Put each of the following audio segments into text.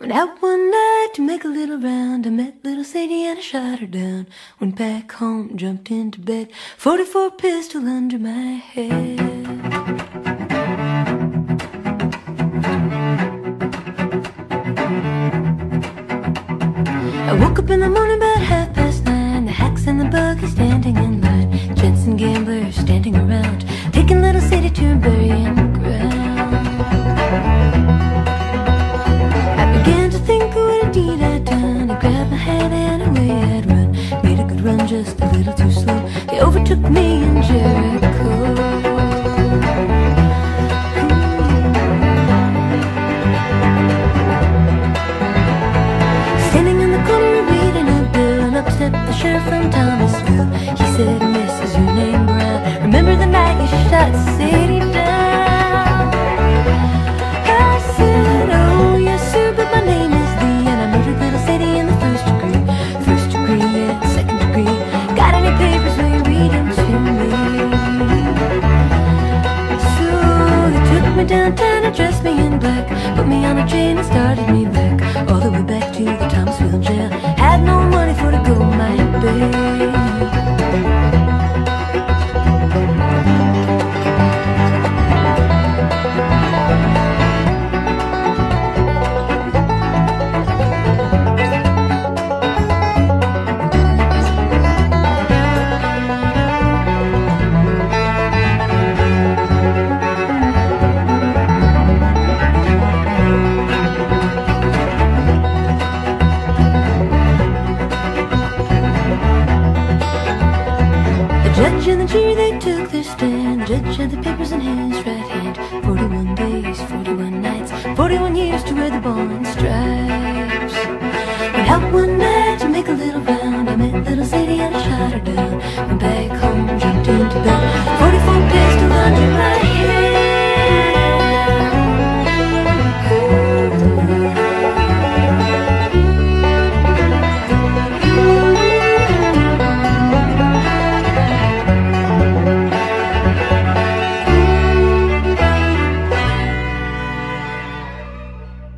Went out one night to make a little round. I met little Sadie and I shot her down. Went back home, jumped into bed. 44 pistol under my head. I woke up in the morning my and away I'd run. Made a good run, just a little too slow. They overtook me in Jericho. Hmm. Standing in the corner reading a bill, and up stepped the sheriff from Thomasville. He said, is your name Brown? Remember the night you shot Sadie Put me on a train and started me back jury, they took their stand. Judge had the papers in his right hand. 41 days, 41 nights, 41 years to wear the and stripes.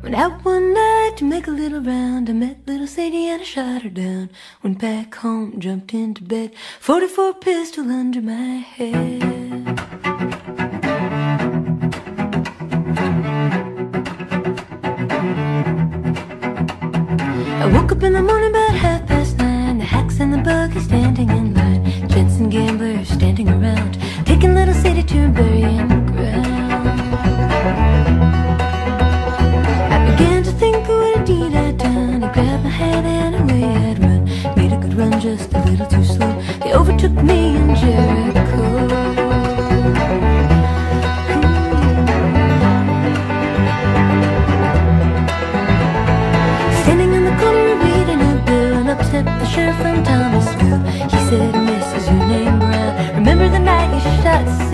Went out one night to make a little round. I met little Sadie and I shot her down. Went back home, jumped into bed. 44 pistol under my head. I woke up in the morning about half past nine. The hacks and the buggy standing in line. Jensen gamblers standing around. Taking little Sadie to a Sheriff from Thomasville. He said, Mrs. Your name Brown. Remember the night you shot?